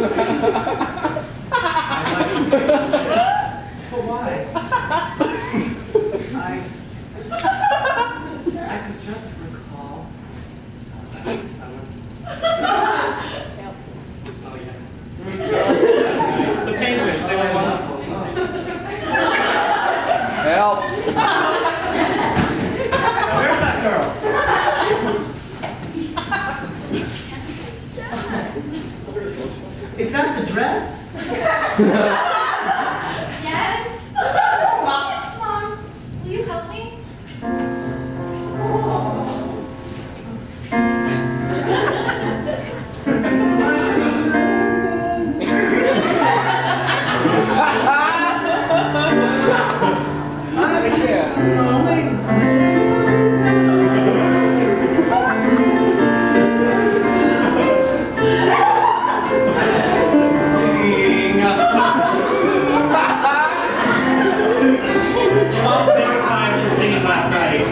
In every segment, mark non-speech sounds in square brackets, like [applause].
But why? I, I could just recall someone. Dress? [laughs] last night.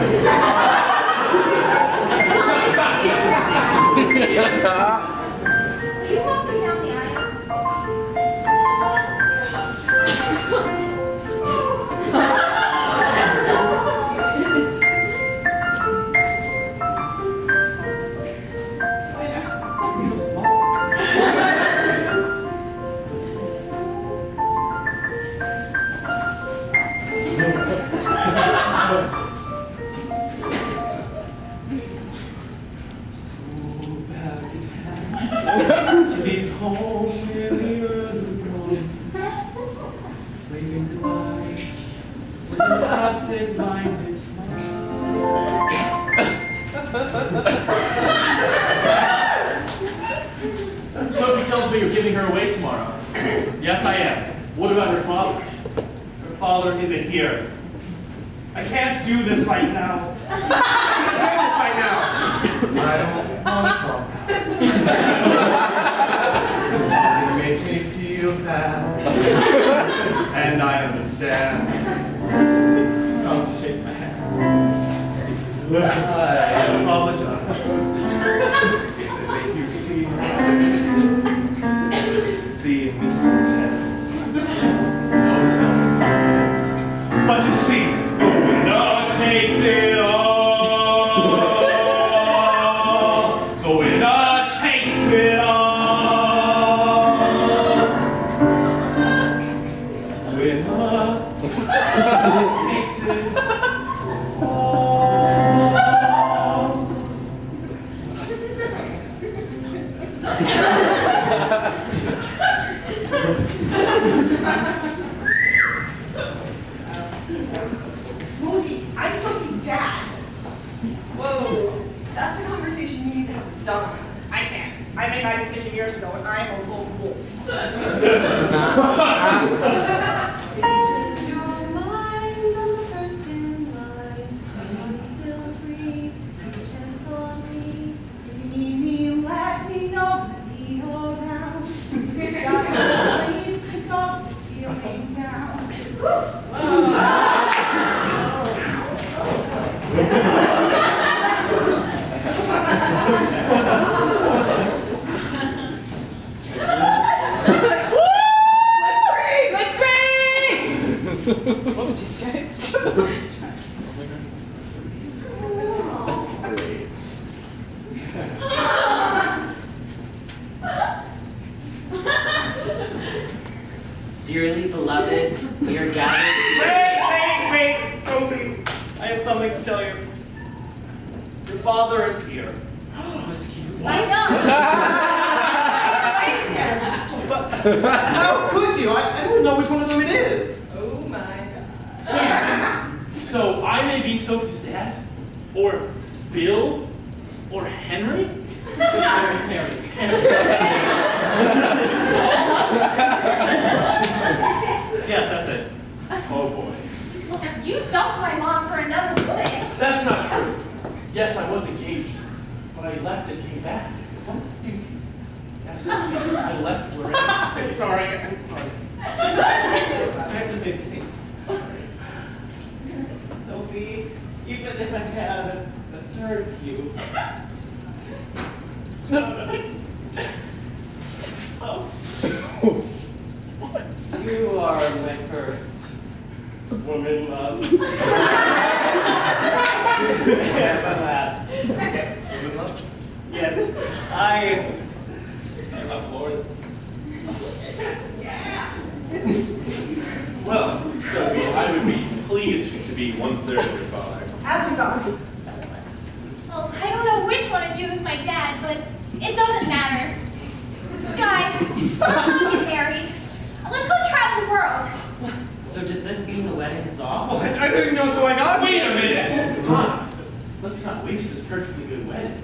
Absent-minded. [laughs] Sophie tells me you're giving her away tomorrow. Yes, I am. What about her father? Her father isn't here. I can't do this right now. [laughs] I can't do this right now. I don't want to talk. [laughs] Whoa, that's a conversation you need to have done. I can't. I made my decision years ago, and I'm a lone wolf. [laughs] free! That's great. Dearly beloved, we are gathered. Wait, wait, wait, Sophie. I have something to tell you. Your father is here. I [gasps] know. [laughs] How could you? I, I don't know which one of them it is. My god. So I may be Sophie's dad, or Bill, or Henry. Henry, Henry, Henry. yes, that's it. Oh boy. know. You dumped my mom for another woman. That's not true. Yes, I was engaged, but I left and came back. What? Yes, I left Lorraine. [laughs] I'm sorry, I'm sorry. I have to say something. Sorry. Sophie, even if I had a, a third of you. Oh. You are my first woman love. and my last. [laughs] Woman love? Yes, I. I love Lawrence. Well, Sophie, I would be pleased to be one third of your father. As a dog. Well, I don't know which one of you is my dad, but it doesn't matter. Sky, let's get Harry. Let's go travel the world. So does this mean the wedding is off? What? I don't even know what's going on. Wait a minute. Come on. Let's not waste this perfectly good wedding.